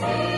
see.